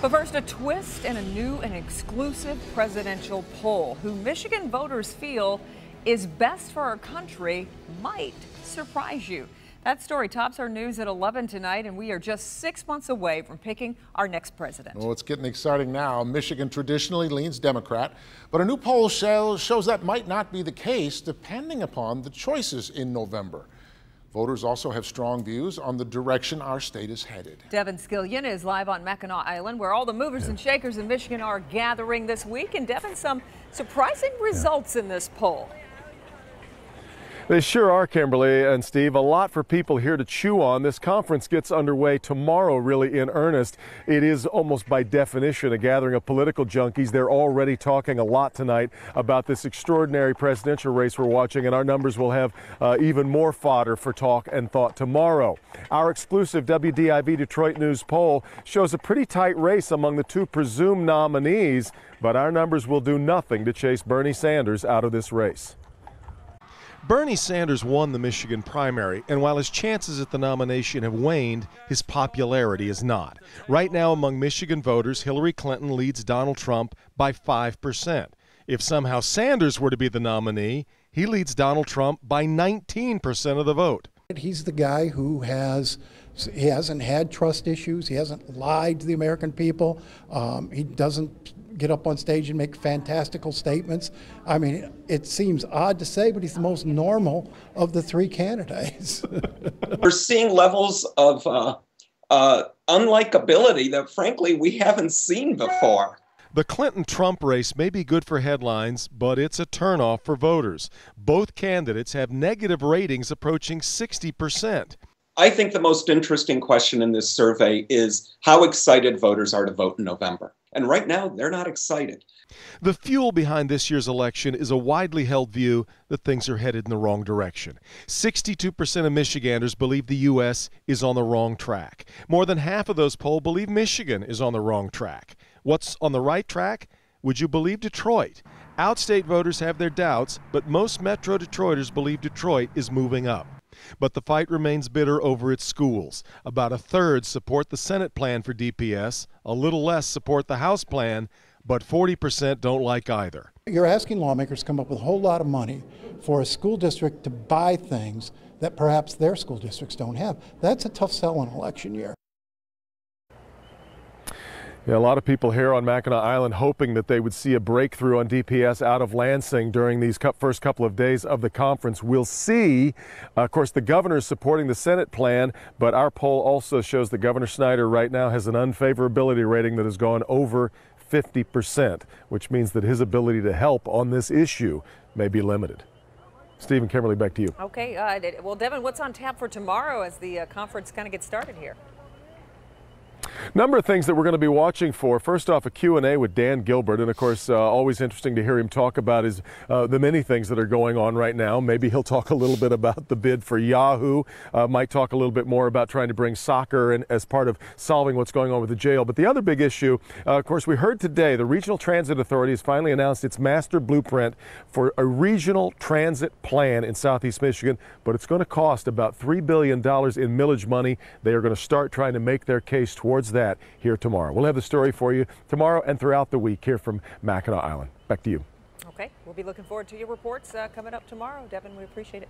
But first, a twist and a new and exclusive presidential poll. Who Michigan voters feel is best for our country might surprise you. That story tops our news at 11 tonight, and we are just six months away from picking our next president. Well, it's getting exciting now. Michigan traditionally leans Democrat, but a new poll shows that might not be the case depending upon the choices in November. Voters also have strong views on the direction our state is headed. Devin Scillian is live on Mackinac Island, where all the movers yeah. and shakers in Michigan are gathering this week. And Devin, some surprising results yeah. in this poll. They sure are, Kimberly and Steve. A lot for people here to chew on. This conference gets underway tomorrow, really in earnest. It is almost by definition a gathering of political junkies. They're already talking a lot tonight about this extraordinary presidential race we're watching, and our numbers will have uh, even more fodder for talk and thought tomorrow. Our exclusive WDIV Detroit News poll shows a pretty tight race among the two presumed nominees, but our numbers will do nothing to chase Bernie Sanders out of this race. Bernie Sanders won the Michigan primary, and while his chances at the nomination have waned, his popularity is not. Right now, among Michigan voters, Hillary Clinton leads Donald Trump by 5%. If somehow Sanders were to be the nominee, he leads Donald Trump by 19% of the vote. He's the guy who has he hasn't had trust issues. He hasn't lied to the American people. Um, he doesn't get up on stage and make fantastical statements. I mean, it seems odd to say, but he's the most normal of the three candidates. We're seeing levels of uh, uh, unlikability that, frankly, we haven't seen before. The Clinton Trump race may be good for headlines, but it's a turnoff for voters. Both candidates have negative ratings approaching 60%. I think the most interesting question in this survey is how excited voters are to vote in November. And right now, they're not excited. The fuel behind this year's election is a widely held view that things are headed in the wrong direction. 62% of Michiganders believe the U.S. is on the wrong track. More than half of those polled believe Michigan is on the wrong track. What's on the right track? Would you believe Detroit? Outstate voters have their doubts, but most Metro Detroiters believe Detroit is moving up. But the fight remains bitter over its schools. About a third support the Senate plan for DPS, a little less support the House plan, but 40% don't like either. You're asking lawmakers to come up with a whole lot of money for a school district to buy things that perhaps their school districts don't have. That's a tough sell in election year. Yeah, a lot of people here on Mackinac Island hoping that they would see a breakthrough on DPS out of Lansing during these first couple of days of the conference. We'll see. Uh, of course, the governor is supporting the Senate plan, but our poll also shows that Governor Snyder right now has an unfavorability rating that has gone over 50%, which means that his ability to help on this issue may be limited. Stephen Kimberly, back to you. Okay. Uh, well, Devin, what's on tap for tomorrow as the uh, conference kind of gets started here? Number of things that we're going to be watching for. First off, a Q&A with Dan Gilbert, and of course, uh, always interesting to hear him talk about his uh, the many things that are going on right now. Maybe he'll talk a little bit about the bid for Yahoo. Uh, might talk a little bit more about trying to bring soccer in as part of solving what's going on with the jail. But the other big issue, uh, of course, we heard today the Regional Transit Authority has finally announced its master blueprint for a regional transit plan in Southeast Michigan, but it's going to cost about three billion dollars in millage money. They are going to start trying to make their case towards that here tomorrow. We'll have the story for you tomorrow and throughout the week here from Mackinac Island. Back to you. Okay, we'll be looking forward to your reports uh, coming up tomorrow. Devin, we appreciate it.